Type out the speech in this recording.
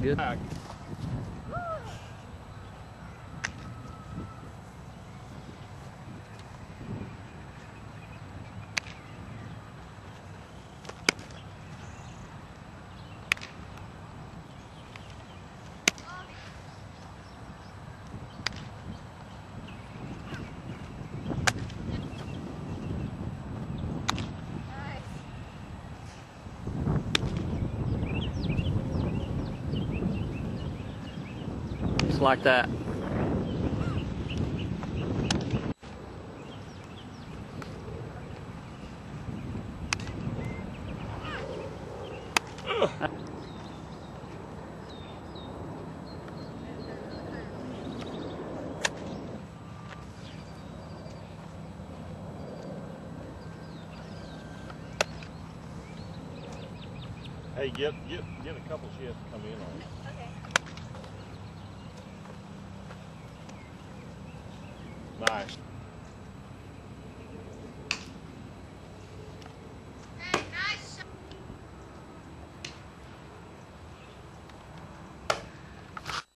That's good. Like that. Hey, get get get a couple shifts to come in on. Nice.